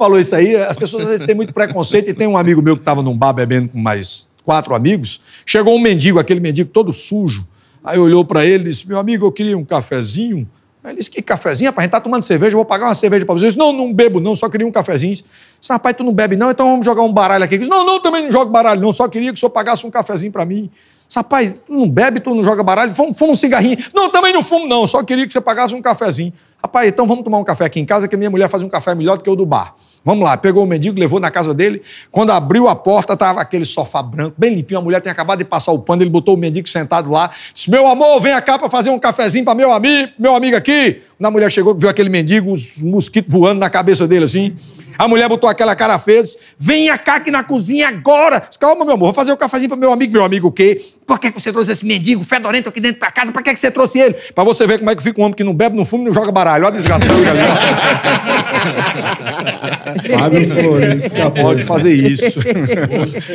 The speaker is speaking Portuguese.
falou isso aí, as pessoas às vezes têm muito preconceito e tem um amigo meu que estava num bar bebendo com mais quatro amigos, chegou um mendigo, aquele mendigo todo sujo, aí olhou para ele e disse, meu amigo, eu queria um cafezinho. Aí ele disse, que cafezinho? Rapaz, a gente tá tomando cerveja, eu vou pagar uma cerveja para vocês. Não, não bebo não, só queria um cafezinho. Disse, rapaz, tu não bebe não? Então vamos jogar um baralho aqui. Disse, não, não, também não jogo baralho não, só queria que o senhor pagasse um cafezinho para mim. Disse, rapaz, tu não bebe, tu não joga baralho? Fuma, fuma um cigarrinho. Não, também não fumo não, só queria que você pagasse um cafezinho. Rapaz, então vamos tomar um café aqui em casa, que a minha mulher faz um café melhor do que o do bar. Vamos lá, pegou o mendigo, levou na casa dele. Quando abriu a porta, estava aquele sofá branco, bem limpinho. A mulher tinha acabado de passar o pano, ele botou o mendigo sentado lá. Disse: Meu amor, vem cá para fazer um cafezinho para meu amigo, meu amigo aqui. Quando a mulher chegou, viu aquele mendigo, os mosquitos voando na cabeça dele assim. A mulher botou aquela cara feia, disse, venha cá aqui na cozinha agora. Disse, Calma, meu amor, vou fazer o um cafezinho para meu amigo. Meu amigo o quê? Por que, que você trouxe esse mendigo fedorento aqui dentro para casa? Para que, que você trouxe ele? Para você ver como é que fica um homem que não bebe, não fuma, não joga baralho. Olha a desgraça ali. Fábio Flores, Pode fazer isso.